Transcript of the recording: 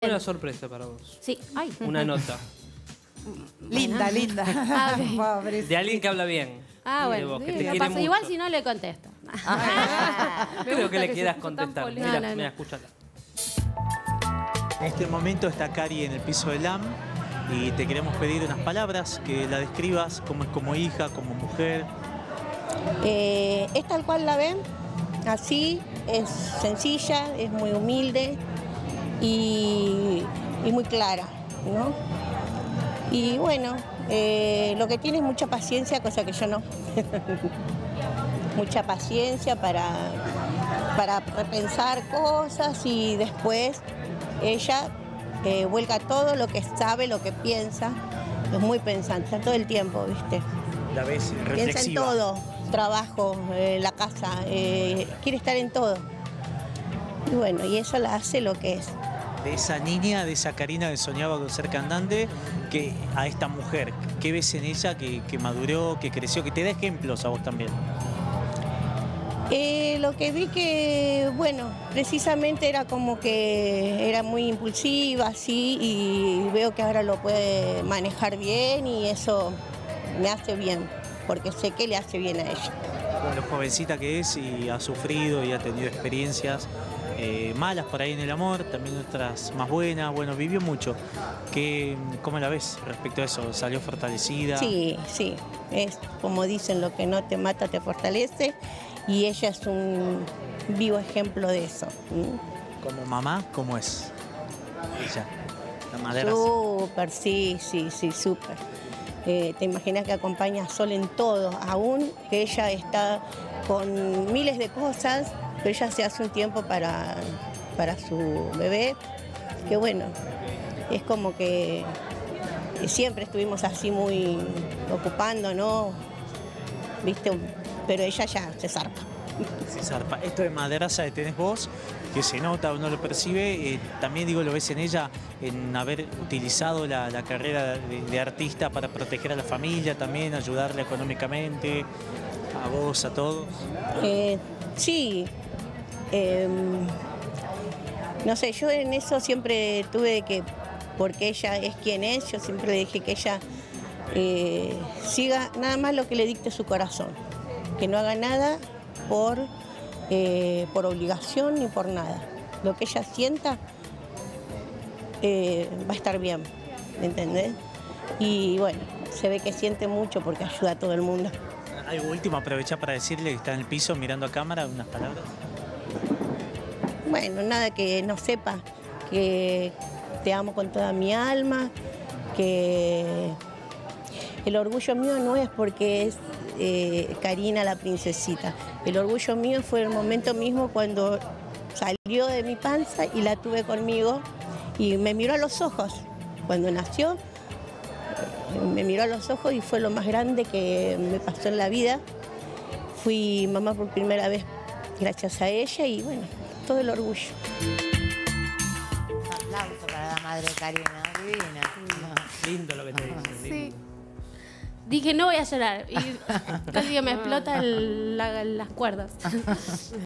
Una sorpresa para vos. Sí, ay. Una nota. Linda, linda. Ah, ok. Pobre. De alguien que habla bien. Ah, De bueno. vos, que sí, te no quiere pasa. Igual si no le contesto. Creo que le quieras tan contestar. polémico. Mira, No, no, no. mira, escúchala. En este momento está Cari en el piso del LAM y te queremos pedir unas palabras, que la describas cómo es como hija, como mujer. Eh, es tal cual la ven, así, es sencilla, es muy humilde y, y muy clara, ¿no? Y bueno, eh, lo que tiene es mucha paciencia, cosa que yo no. mucha paciencia para, para repensar cosas y después ella eh, vuelca todo lo que sabe, lo que piensa. Es muy pensante, está todo el tiempo, ¿viste? La ves Piensa en todo, trabajo, eh, la casa, eh, quiere estar en todo. Y bueno, y eso la hace lo que es. De esa niña, de esa Karina que soñaba con ser cantante, que a esta mujer. ¿Qué ves en ella que, que maduró, que creció, que te da ejemplos a vos también? Eh, lo que vi que, bueno, precisamente era como que era muy impulsiva, así, y veo que ahora lo puede manejar bien y eso me hace bien, porque sé que le hace bien a ella. Bueno, jovencita que es y ha sufrido y ha tenido experiencias eh, malas por ahí en el amor, también otras más buenas. Bueno, vivió mucho. ¿Qué, ¿Cómo la ves respecto a eso? ¿Salió fortalecida? Sí, sí, es como dicen, lo que no te mata te fortalece y ella es un vivo ejemplo de eso. Como mamá, ¿cómo es? Ella. La madera. Súper, sí, sí, sí, súper. Eh, te imaginas que acompaña a Sol en todo, aún que ella está con miles de cosas, pero ella se hace un tiempo para, para su bebé, que bueno, es como que siempre estuvimos así muy ocupando, ¿no? ¿Viste? Pero ella ya se zarpa. Se zarpa. Esto de madraza que tenés vos, que se nota, uno lo percibe, eh, también digo, lo ves en ella, en haber utilizado la, la carrera de, de artista para proteger a la familia, también ayudarle económicamente, a vos, a todos. Eh, sí, em, no sé, yo en eso siempre tuve que, porque ella es quien es, yo siempre dije que ella eh, siga nada más lo que le dicte su corazón, que no haga nada por, eh, por obligación ni por nada. Lo que ella sienta eh, va a estar bien, ¿me entendés? Y bueno, se ve que siente mucho porque ayuda a todo el mundo. Algo último, aprovechar para decirle que está en el piso mirando a cámara, unas palabras. Bueno, nada que no sepa que te amo con toda mi alma, que el orgullo mío no es porque es eh, Karina la princesita. El orgullo mío fue el momento mismo cuando salió de mi panza y la tuve conmigo y me miró a los ojos. Cuando nació, me miró a los ojos y fue lo más grande que me pasó en la vida. Fui mamá por primera vez gracias a ella y bueno, todo el orgullo. Un aplauso para la madre de Karina, divina. Lindo lo que te dicen. Sí. lindo. Dije, no voy a llorar. Y casi que me explota el- la- las cuerdas.